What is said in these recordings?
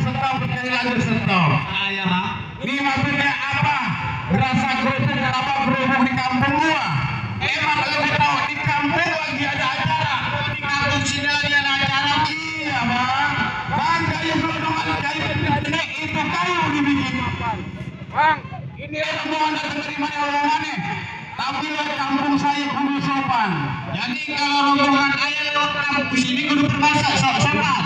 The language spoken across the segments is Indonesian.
stop sekali lagi stop. Saya bang. Ini maksudnya apa? Rasa kerupuk apa kerupuk di kampung gua? Emang lu tahu di kampung lagi ada acara. Di kampung sini lagi ada acara. Iya bang. Bang kayu gelondongan kayu gede itu kayu dibikin. Bang, ini rombongan datang dari mana rombongannya? Tapi lewat kampung saya kudu sopan. Jadi kalau rombongan ayah lewat kampung sini kudu berbahasa so sopan.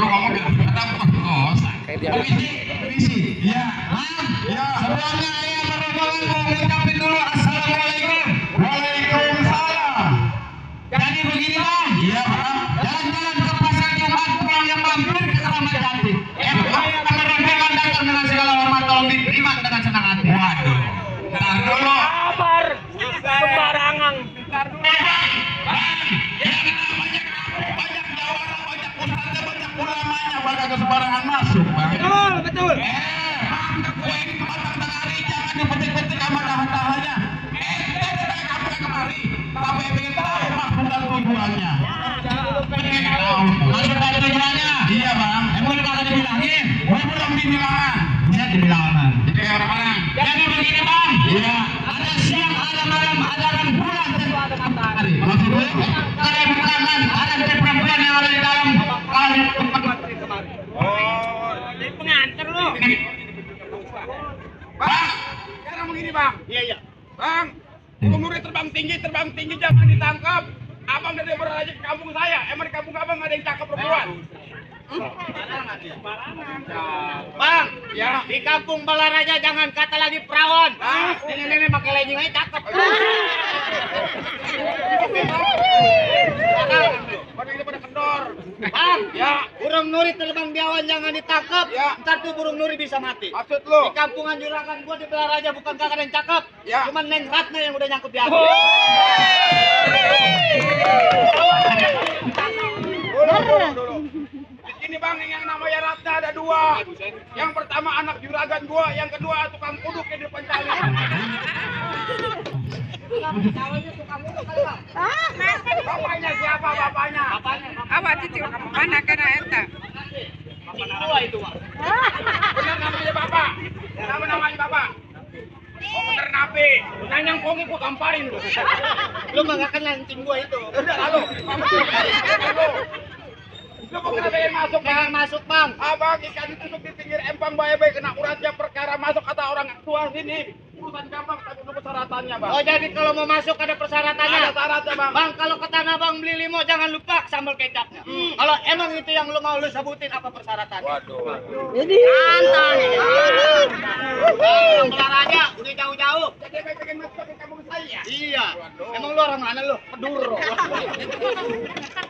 Lu ngomong biar kata oh, Permisi, permisi. Ya, Bang. Ya, sebelumnya ayah rombongan mau ke sembarangan masuk, Bang. Betul, betul. Eh, Abang dari aja ke kampung saya. Emang di kampung abang ada yang cakep perempuan? Bang, Ya. di kampung Balaraja jangan kata lagi perawan. Ah. Ini nenek pakai legging aja cakep. Ini kendor. Bang, Ya. burung nuri terbang di awan jangan ditangkap. Ya. Ntar tuh burung nuri bisa mati. Maksud lu? Di kampungan juragan gua di Balaraja bukan kakak yang cakep. Ya. Cuman Neng Ratna yang udah nyangkut di atas. Dulu, dulu, dulu. Di sini bang yang namanya Ratna ada dua. Yang pertama anak juragan gua, yang kedua tukang kuduk yang di depan cali. Bapaknya siapa bapaknya? Apa cici mana kena eta? Dua itu, Bang. Benar namanya bapak. Nama namanya bapak. Oh bener nabi. Nanyang kongi gua kamparin lu. Lu mah gak kenal anjing gua itu. Udah lalu. Lalu. Lu kok kenapa yang masuk bang? Jangan masuk, Bang. Abang ikan ditusuk di pinggir empang baik-baik kena uratnya perkara masuk kata orang tua sini. Urusan gampang tapi itu persyaratannya bang. Oh, jadi kalau mau masuk ada persyaratannya. Ada syaratnya bang. Bang, kalau ke Tanah Bang beli limo jangan lupa sambal kecapnya. Kalau emang itu yang lu mau lu sebutin apa persyaratannya? Waduh. Santai. Bang, kelar aja, udah jauh-jauh. Jadi pengen masuk ke kampung saya? Iya. Emang lu orang mana lu? Peduro.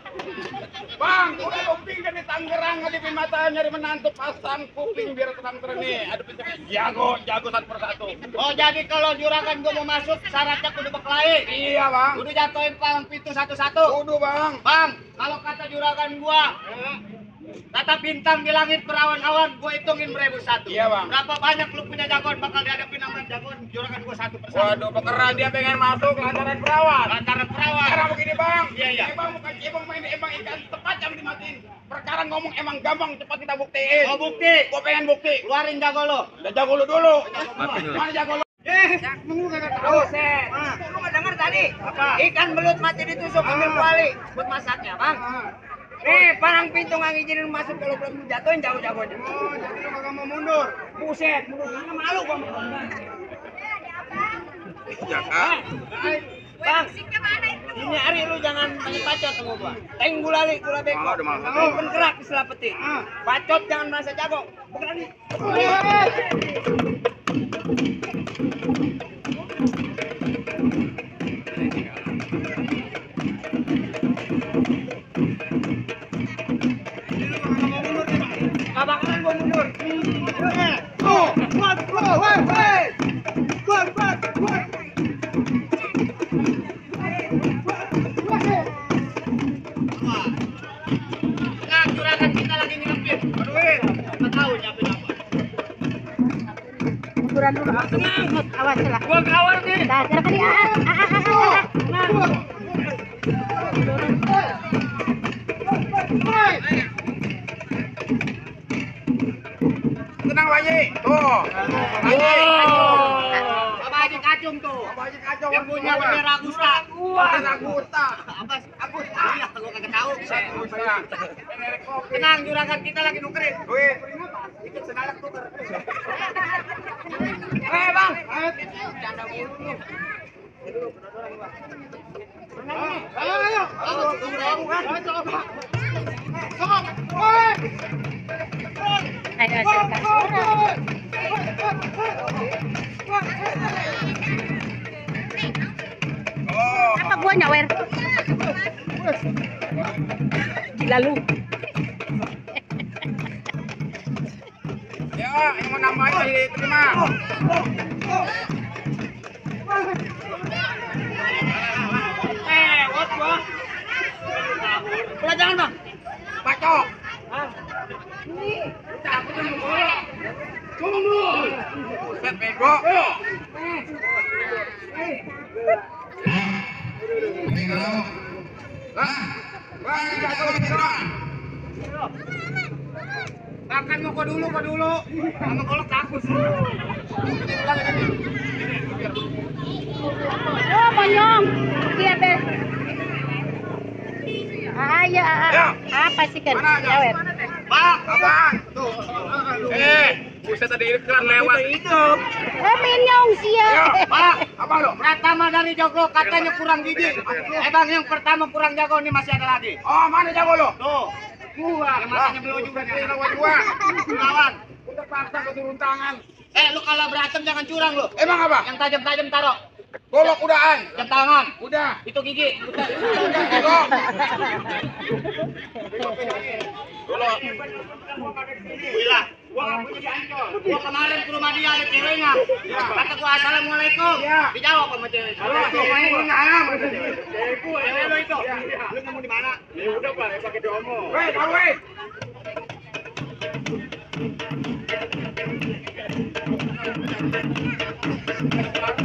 Bang, udah kuping kan di Tangerang ngadepin mata nyari menantu pasang kuping biar terang-terang nih. Ada pintu jago, jago satu persatu. Oh, jadi kalau juragan gua mau masuk syaratnya kudu berkelahi. Iya bang. Kudu jatuhin palang pintu satu-satu. Udah bang. Bang, kalau kata juragan gua, kata bintang di langit berawan-awan, gua hitungin beribu satu. Iya, Bang. Berapa banyak lu punya jagoan bakal dihadapin sama jagoan juragan gua satu persatu. Waduh, pekeran dia pengen masuk lantaran perawat. Lantaran perawan. Sekarang begini bang, Iya, iya. Emang bukan emang main emang ikan tepat yang dimatiin. Perkara ngomong emang gampang cepat kita buktiin. Oh bukti, Gua pengen bukti. keluarin jago lo. Udah jago lu dulu. Mana jago lu? Eh, lu kagak tahu, Set. Lu nggak denger tadi? Ikan belut mati ditusuk ambil kuali buat masaknya, Bang. Nih, parang pintu nggak ngizinin masuk kalau belum jatuhin jago-jagonya. Oh, jadi lu kagak mau mundur. Buset, mundur sana malu gua. Bang, ini hari lu jangan main bacot sama gua. Teng gulali, gula beko. Ah, udah malas. Kamu pengerak istilah peti. Bacot jangan merasa jago. Berani. Thank you. Tenang. Awas lah. Gua nih. Dah. Ah, ah, ah, ah. tenang Pak Haji. Tuh. Pak Haji. Kacung tuh. Pak Haji kacau. Yang punya bendera Agusta. Bendera Agusta. Apa? Agusta. Iya, kagak tahu. Tenang, juragan kita lagi nukerin. Ikut tuker. Eh, Bang. Canda mulu lu. Ayo, ayo. Ayo, dorong, kan. Ayo, silakan. Oh. Apa buahnya, Wer? Gila lu. Yung mga namay ay lima. Eh, what ba? Pula jangan Makan mau kau dulu, kau dulu. Sama kolok takut. Oh, monyong. Iya, teh. Ayo, Ya. apa sih kan? Mana, Ya, Wer. Bang, abang. Tuh. Eh, buset tadi iklan lewat. Hidup. Eh, monyong sia. Ya, Pak, apa lo? Pratama dari Joglo katanya kurang gigi. Eh bang, yang pertama kurang jago nih masih ada lagi. Oh, mana jago lo? Tuh, gua yang matanya belum juga nih. Lawan gua. Lawan. Gua terpaksa gua turun tangan. Eh, lu kalau berantem jangan curang lu. Emang apa? Yang tajam-tajam taruh. Golok udaan. Jam tangan. Udah. Itu gigi. Golok. Wila. Gua nggak punya diancol. Gua kemarin ke rumah dia ada ceweknya. Kata gua assalamualaikum. Iya. Dijawab sama cewek. Halo, gua. Cewek lu itu. Lu nemu di mana? Ya udah pak, pakai domo. Weh, weh. Ya,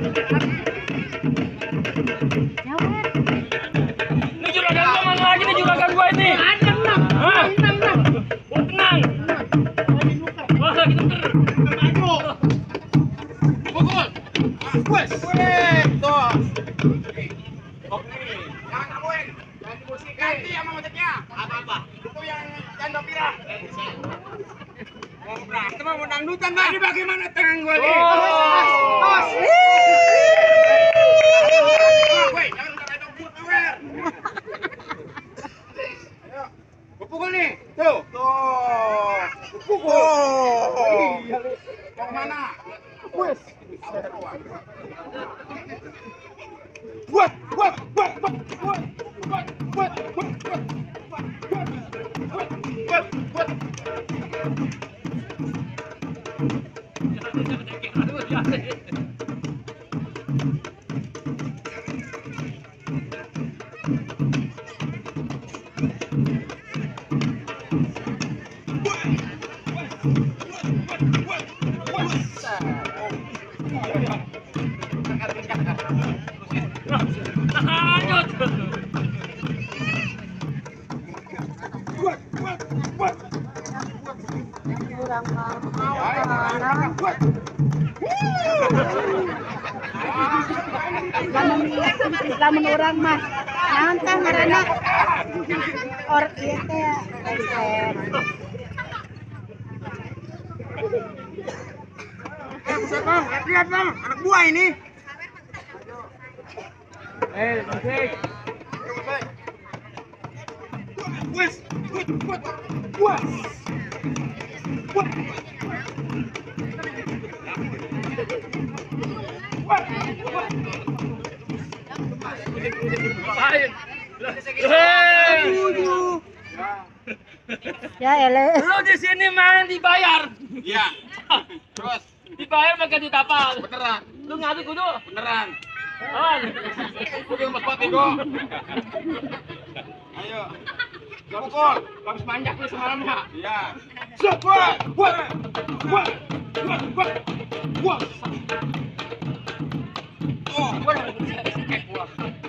Apa-apa? Itu yang janda pirah. Mau berantem mau dangdutan, Bang. Ini bagaimana tangan gua nih? Oh. Pukul nih. Tuh. Tuh. Pukul. Mau? Wes. Buat, buat, buat, buat, buat, buat, buat, buat, buat, buat, kurang mau lamun lamun orang mah naon tah ngaranna or ieu teh leset. Eh, Bang. Lihat, Bang. Anak buah ini. Eh, musik. Wes, buat, buat, buat. Ya ele. Lu di sini main dibayar. Iya. Terus, Dibayar pakai duit apa? beneran, Lu ngadu kudu. beneran. Oh. Yang lebat, Bego. Ayo. Pukul. Habis manjak lu semalamnya. Iya. Set, buat, buat, buat, buat, buat, buat.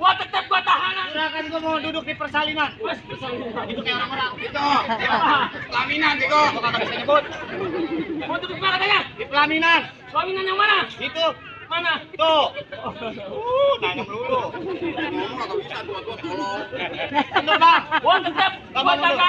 Gua tetap gua tahanan. Silakan gua mau duduk di persalinan. Wes, persalinan. Itu kayak orang-orang. Itu. Pelaminan Tiko. Gua kagak bisa nyebut. Mau duduk mana katanya? Di pelaminan. Pelaminan yang mana? Itu. Mana? Tuh. Uh, nanya melulu. Ngomong kagak bisa tua-tua tolong. Mundur, Bang. Gua tetap gua tahanan.